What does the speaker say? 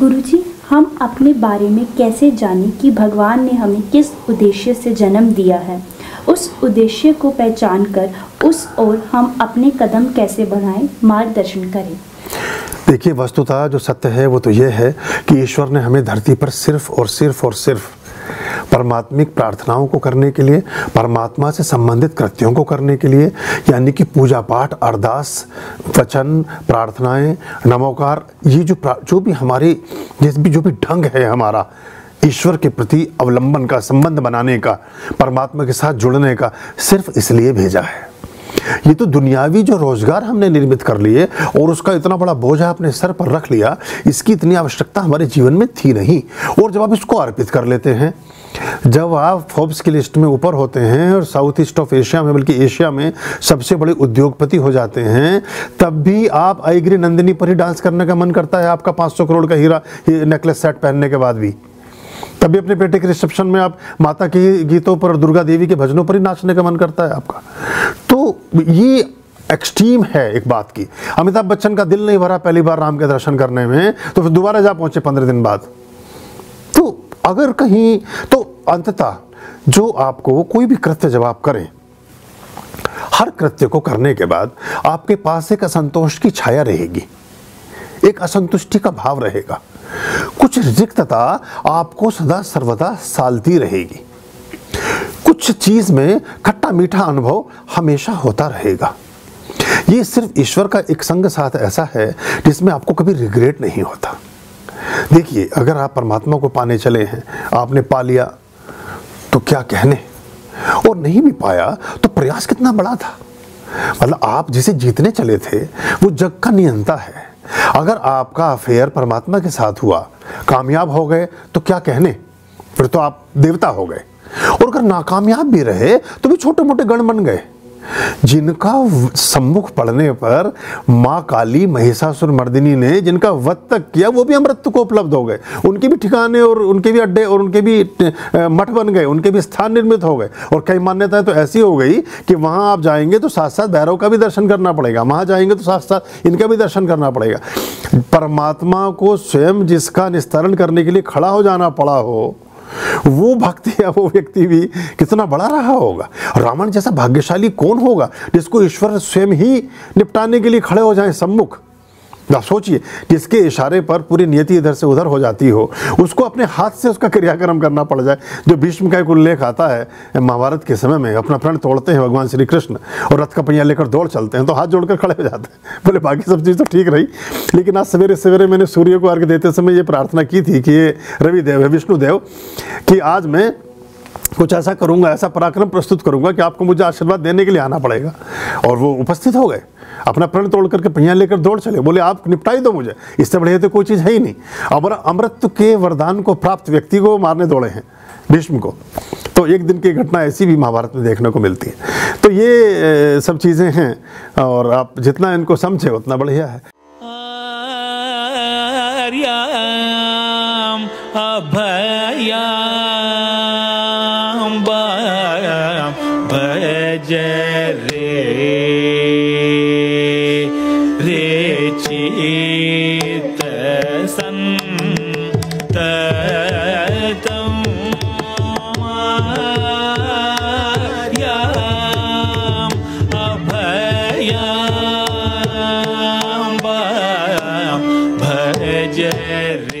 गुरुजी, हम अपने बारे में कैसे जाने कि भगवान ने हमें किस उद्देश्य से जन्म दिया है? उस उद्देश्य को पहचान कर उस ओर हम अपने कदम कैसे बढ़ाएँ? मार्गदर्शन करें। देखिए, वस्तुतः जो सत्य है वो तो ये है कि ईश्वर ने हमें धरती पर सिर्फ़ और सिर्फ़ और सिर्फ़ परमात्मिक प्रार्थनाओं को करने के लिए, परमात्मा से संबंधित कृत्यों को करने के लिए, यानी कि पूजा पाठ, अरदास, वचन, प्रार्थनाएँ, नमोकार, ये जो जो भी हमारी जिस भी, जो भी ढंग है हमारा, ईश्वर के प्रति अवलंबन का, संबंध बनाने का, परमात्मा के साथ जुड़ने का, सिर्फ़ इसलिए भेजा है। ये तो दुनियावी जो रोज़गार हमने निर्मित कर लिए और उसका इतना बड़ा बोझा अपने सर पर रख लिया, इसकी इतनी आवश्यकता हमारे जीवन में थी नहीं। और जब आप इसको अर्पित कर लेते हैं, जब आप फोर्ब्स की लिस्ट में ऊपर होते हैं और साउथ ईस्ट ऑफ़ एशिया में, बल्कि एशिया में सबसे बड़े उद्योगपति हो जाते हैं, तब भी आप आईगिरी नंदिनी पर ही डांस करने का मन करता है, आपका 500 करोड़ का हीरा नेकलेस सेट पहनने के बाद भी। तभी अपने बेटे के रिसेप्शन में आप माता के गीतों पर दुर्गा देवी के भजनों पर ही नाचने का मन करता है आपका। ये एक्सट्रीम है एक बात की। अमिताभ बच्चन का दिल नहीं भरा पहली बार राम के दर्शन करने में तो फिर दोबारा जा पहुँचे पंद्रह दिन बाद। तो अगर कहीं तो अंततः जो आपको कोई भी कृत्य आप करें, हर कृत्य को करने के बाद आपके पास एक असंतोष की छाया रहेगी। एक असंतुष्टि का भाव रहेगा। कुछ रिक्तता आपको सदा सर्वदा सालती रहेगी। कुछ चीज़ में खट्टा मीठा अनुभव हमेशा होता रहेगा। ये सिर्फ़ ईश्वर का एक संग साथ ऐसा है जिसमें आपको कभी रिग्रेट नहीं होता। देखिए, अगर आप परमात्मा को पाने चले हैं, आपने पा लिया तो क्या कहने? और नहीं भी पाया तो प्रयास कितना बड़ा था। मतलब आप जिसे जीतने चले थे, वो जग का नियंता है। अगर आपका अफेयर परमात्मा के साथ हुआ, कामयाब हो गए तो क्या कहने? फिर तो आप देवता हो गए। और अगर नाकामयाब भी रहे तो भी छोटे मोटे गण बन गए। जिनका सम्मुख पड़ने पर माँ काली महिषासुर मर्दिनी ने जिनका वध तक किया, वो भी अमृत को उपलब्ध हो गए। उनके भी ठिकाने और उनके भी अड्डे और उनके भी मठ बन गए, उनके भी स्थान निर्मित हो गए। और कई मान्यताएँ तो ऐसी हो गई कि वहाँ आप जाएँगे तो साथ साथ भैरव का भी दर्शन करना पड़ेगा। वहाँ जाएँगे तो साथ साथ इनका भी दर्शन करना पड़ेगा। परमात्मा को स्वयं जिसका निस्तारण करने के लिए खड़ा हो जाना पड़ा हो वो भक्त या वो व्यक्ति भी कितना बड़ा रहा होगा। रावण जैसा भाग्यशाली कौन होगा जिसको ईश्वर स्वयं ही निपटाने के लिए खड़े हो जाए सम्मुख? आप सोचिए, जिसके इशारे पर पूरी नियति इधर से उधर हो जाती हो, उसको अपने हाथ से उसका क्रियाक्रम करना पड़ जाए। जो भीष्म का एक उल्लेख आता है, महाभारत के समय में अपना प्रण तोड़ते हैं भगवान श्री कृष्ण और रथ का पहिया लेकर दौड़ चलते हैं तो हाथ जोड़कर खड़े हो जाते हैं। बोले, बाकी सब चीज़ तो ठीक रही। लेकिन आज सवेरे सवेरे मैंने सूर्य को अर्घ देते समय ये प्रार्थना की थी कि ये रविदेव है विष्णुदेव, कि आज मैं कुछ ऐसा करूँगा, ऐसा पराक्रम प्रस्तुत करूँगा कि आपको मुझे आशीर्वाद देने के लिए आना पड़ेगा। और वो उपस्थित हो गए। अपना प्रण तोड़ करके पहिया लेकर दौड़ चले। बोले, आप निपटाई दो मुझे। इससे बढ़िया तो कोई चीज़ है ही नहीं। अमर, अमृत के वरदान को प्राप्त व्यक्ति को मारने दौड़े हैं, भीष्म को। तो एक दिन की घटना ऐसी भी महाभारत में देखने को मिलती है। तो ये सब चीज़ें हैं और आप जितना इनको समझे, उतना बढ़िया है। आर्याम् भज रे रे चित सन्ततम् आर्याम् अभयाम्बायां भज रे